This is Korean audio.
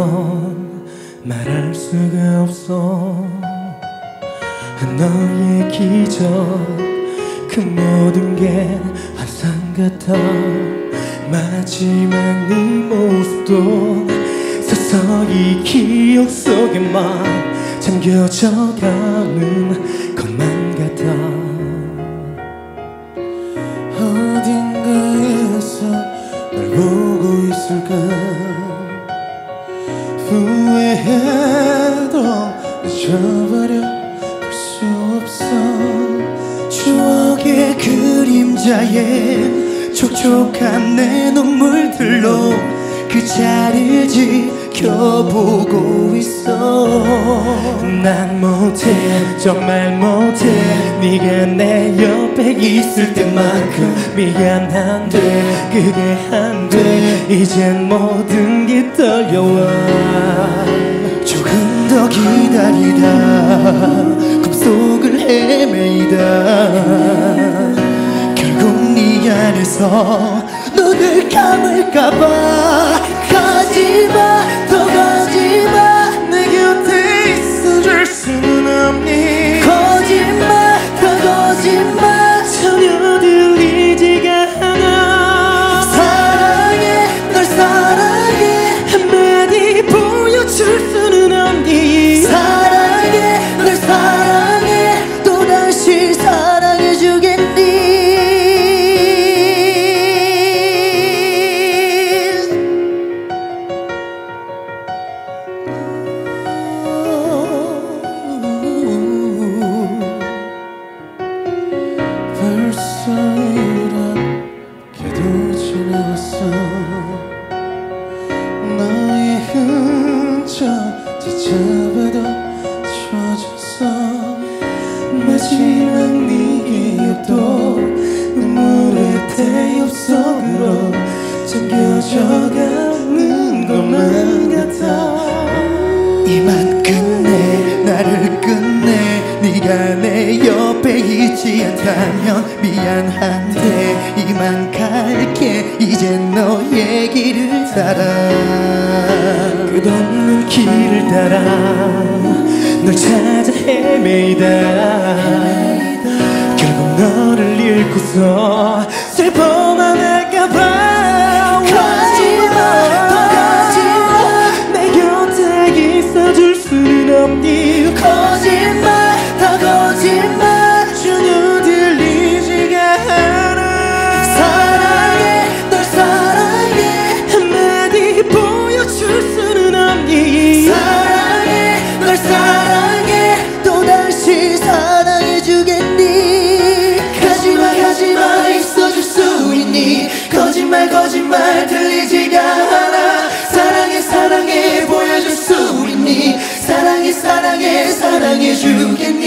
건 말할 수가 없어. 너의 기적 그 모든 게 환상 같아. 마지막 네 모습도 서서히 기억 속에만 잠겨져 가는 것만 같아. 어딘가에서 날 보고 있을까 잊어버려 볼 수 없어. 추억의 그림자에 촉촉한 내 눈물들로 그 자리를 지켜보고 있어. 난 못해 정말 못해. 네가 내 옆에 있을 때만큼 미안한데 그게 안 돼. 이젠 모든 게 떨려와. 조금 더 기다리다. 꿈속을 헤매이다. 결국 네 안에서 눈을 감을까봐 가지마 너의 흔적 뒤잡아도 지워졌어 마지막 네 기억도 눈물의 태엽 속으로 잠겨져가는 것만 같아. 이만 끝내 나를 끝내 네가 내 옆에 있지 않다면 미안한데 이만 갈게. 이제 너의 길을 따라. 끝없는 길을 따라 널 찾아 헤매이다. 결국 너를 잃고서 거짓말 거짓말 들리지가 않아. 사랑해 사랑해 보여줄 수 있니? 사랑해 사랑해 사랑해 주겠니?